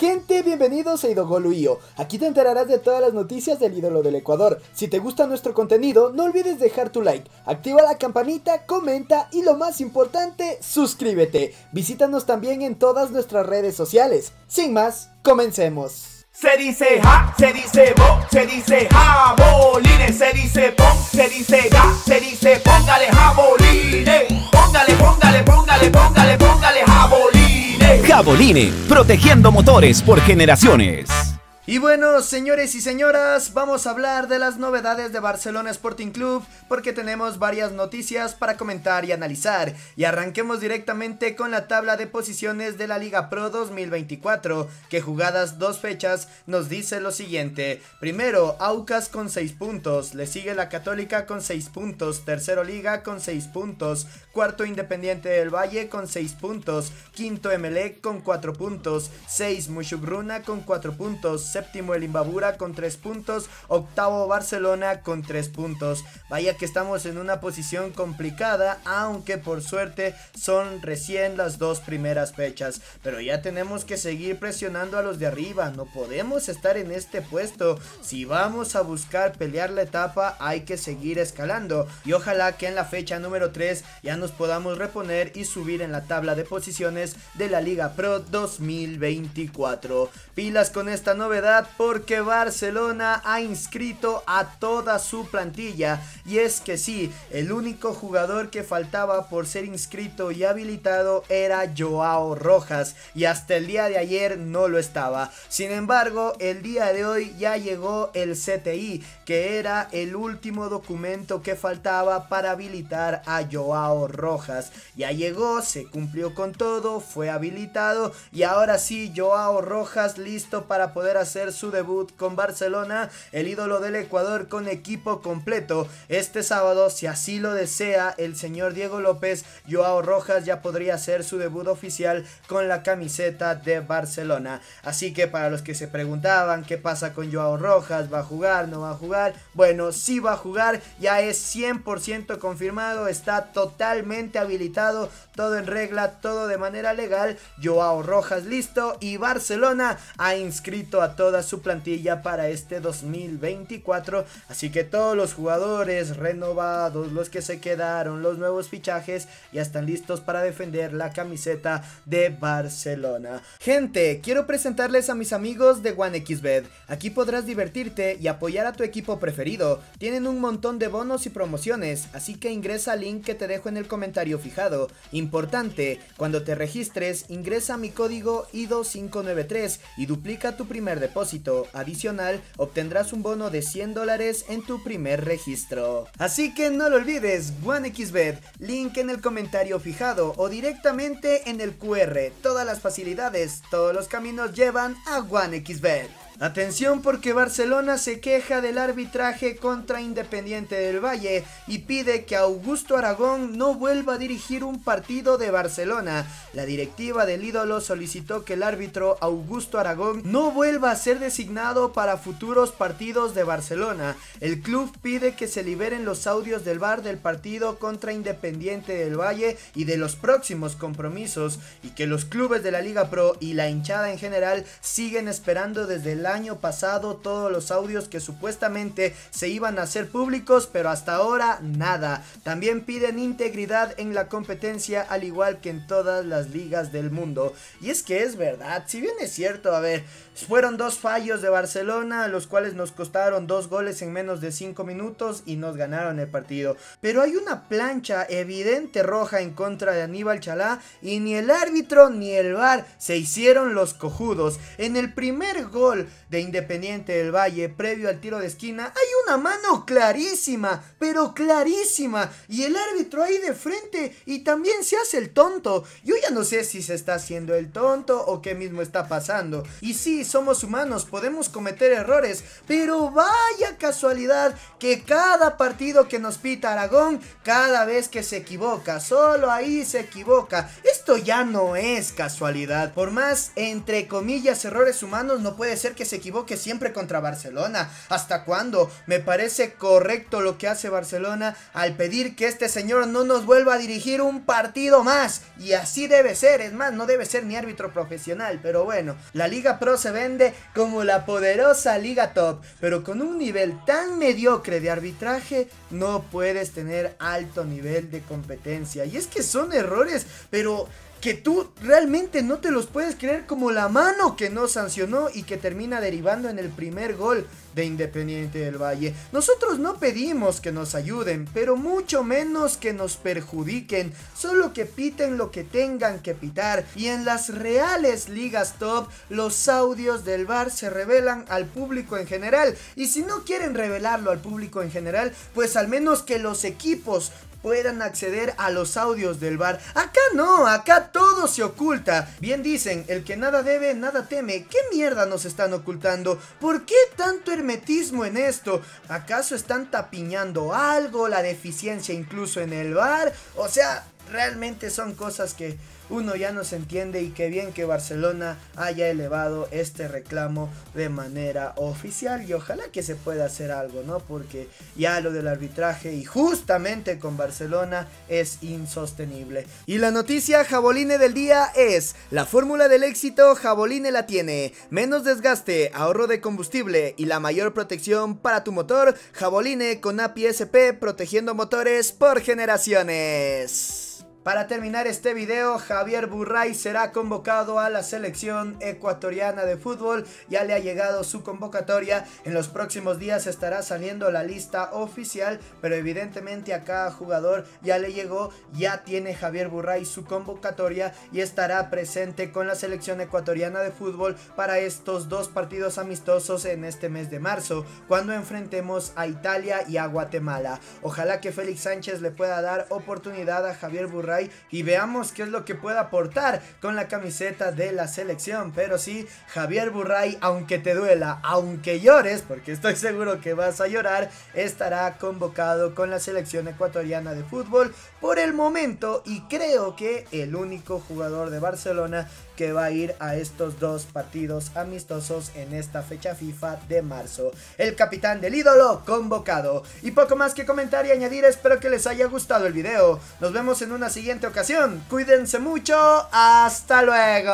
Gente, bienvenidos a Idogoluio. Aquí te enterarás de todas las noticias del ídolo del Ecuador. Si te gusta nuestro contenido, no olvides dejar tu like, activa la campanita, comenta y lo más importante, suscríbete. Visítanos también en todas nuestras redes sociales. Sin más, comencemos. Se dice ja, se dice bo, se dice jabolines, se dice pon, se dice ga, se dice póngale jabolines. Póngale, póngale, póngale, póngale, póngale jabolines. Jaboline, protegiendo motores por generaciones. Y bueno, señores y señoras, vamos a hablar de las novedades de Barcelona Sporting Club porque tenemos varias noticias para comentar y analizar. Y arranquemos directamente con la tabla de posiciones de la Liga Pro 2024, que jugadas dos fechas nos dice lo siguiente. Primero, Aucas con 6 puntos, le sigue la Católica con 6 puntos, tercero Liga con 6 puntos, cuarto Independiente del Valle con 6 puntos, quinto Emelec con 4 puntos, 6 Mushugruna con 4 puntos, séptimo el Imbabura con 3 puntos, octavo Barcelona con 3 puntos. Vaya que estamos en una posición complicada, aunque por suerte son recién las dos primeras fechas. Pero ya tenemos que seguir presionando a los de arriba, no podemos estar en este puesto. Si vamos a buscar pelear la etapa, hay que seguir escalando. Y ojalá que en la fecha número 3 ya nos podamos reponer y subir en la tabla de posiciones de la Liga Pro 2024. Pilas con esta novedad porque Barcelona ha inscrito a toda su plantilla y es que sí, el único jugador que faltaba por ser inscrito y habilitado era Joao Rojas y hasta el día de ayer no lo estaba. Sin embargo, el día de hoy ya llegó el CTI, que era el último documento que faltaba para habilitar a Joao Rojas. Ya llegó, se cumplió con todo, fue habilitado y ahora sí Joao Rojas listo para poder hacer su debut con Barcelona, el ídolo del Ecuador con equipo completo. Este sábado, si así lo desea el señor Diego López, Joao Rojas ya podría hacer su debut oficial con la camiseta de Barcelona. Así que para los que se preguntaban qué pasa con Joao Rojas, va a jugar, no va a jugar, bueno, sí va a jugar, ya es 100% confirmado, está totalmente habilitado, todo en regla, todo de manera legal. Joao Rojas listo y Barcelona ha inscrito a todos toda su plantilla para este 2024. Así que todos los jugadores renovados, los que se quedaron, los nuevos fichajes, ya están listos para defender la camiseta de Barcelona. Gente, quiero presentarles a mis amigos de OneXBet. Aquí podrás divertirte y apoyar a tu equipo preferido. Tienen un montón de bonos y promociones, así que ingresa al link que te dejo en el comentario fijado. Importante, cuando te registres, ingresa mi código IDO593 y duplica tu primer depósito adicional, obtendrás un bono de 100 dólares en tu primer registro. Así que no lo olvides, OneXBet, link en el comentario fijado o directamente en el QR. Todas las facilidades, todos los caminos llevan a OneXBet. Atención porque Barcelona se queja del arbitraje contra Independiente del Valle y pide que Augusto Aragón no vuelva a dirigir un partido de Barcelona. La directiva del ídolo solicitó que el árbitro Augusto Aragón no vuelva a ser designado para futuros partidos de Barcelona. El club pide que se liberen los audios del bar del partido contra Independiente del Valle y de los próximos compromisos y que los clubes de la Liga Pro y la hinchada en general siguen esperando desde el año pasado todos los audios que supuestamente se iban a hacer públicos, pero hasta ahora nada. También piden integridad en la competencia al igual que en todas las ligas del mundo. Y es que es verdad, si bien es cierto, a ver, fueron dos fallos de Barcelona, los cuales nos costaron dos goles en menos de cinco minutos y nos ganaron el partido. Pero hay una plancha evidente roja en contra de Aníbal Chalá y ni el árbitro ni el VAR se hicieron los cojudos. En el primer gol de Independiente del Valle, previo al tiro de esquina, hay una mano clarísima, pero clarísima, y el árbitro ahí de frente y también se hace el tonto. Yo ya no sé si se está haciendo el tonto o qué mismo está pasando. Y sí, somos humanos, podemos cometer errores, pero vaya casualidad que cada partido que nos pita Aragón, cada vez que se equivoca, solo ahí se equivoca. Esto ya no es casualidad. Por más, entre comillas, errores humanos, no puede ser que se equivoque siempre contra Barcelona. ¿Hasta cuándo? Me parece correcto lo que hace Barcelona al pedir que este señor no nos vuelva a dirigir un partido más. Y así debe ser, es más, no debe ser ni árbitro profesional. Pero bueno, la Liga Pro se vende como la poderosa Liga Top. Pero con un nivel tan mediocre de arbitraje, no puedes tener alto nivel de competencia. Y es que son errores, pero que tú realmente no te los puedes creer como la mano que no sancionó y que termina derivando en el primer gol de Independiente del Valle. Nosotros no pedimos que nos ayuden, pero mucho menos que nos perjudiquen, solo que piten lo que tengan que pitar. Y en las reales ligas top, los audios del bar se revelan al público en general. Y si no quieren revelarlo al público en general, pues al menos que los equipos puedan acceder a los audios del bar. Acá no, acá todo se oculta. Bien dicen, el que nada debe, nada teme. ¿Qué mierda nos están ocultando? ¿Por qué tanto hermetismo en esto? ¿Acaso están tapiñando algo? ¿La deficiencia incluso en el bar? O sea, realmente son cosas que uno ya no se entiende y qué bien que Barcelona haya elevado este reclamo de manera oficial y ojalá que se pueda hacer algo, ¿no? Porque ya lo del arbitraje y justamente con Barcelona es insostenible. Y la noticia jaboline del día es, la fórmula del éxito jaboline la tiene, menos desgaste, ahorro de combustible y la mayor protección para tu motor, jaboline con API SP protegiendo motores por generaciones. Para terminar este video, Javier Burray será convocado a la selección ecuatoriana de fútbol. Ya le ha llegado su convocatoria. En los próximos días estará saliendo la lista oficial, pero evidentemente a cada jugador ya le llegó. Ya tiene Javier Burray su convocatoria y estará presente con la selección ecuatoriana de fútbol para estos dos partidos amistosos en este mes de marzo, cuando enfrentemos a Italia y a Guatemala. Ojalá que Félix Sánchez le pueda dar oportunidad a Javier Burray y veamos qué es lo que puede aportar con la camiseta de la selección. Pero sí, Javier Burray, aunque te duela, aunque llores, porque estoy seguro que vas a llorar, estará convocado con la selección ecuatoriana de fútbol por el momento y creo que el único jugador de Barcelona que va a ir a estos dos partidos amistosos en esta fecha FIFA de marzo. El capitán del ídolo convocado. Y poco más que comentar y añadir, espero que les haya gustado el video. Nos vemos en una siguiente ocasión. Cuídense mucho. Hasta luego.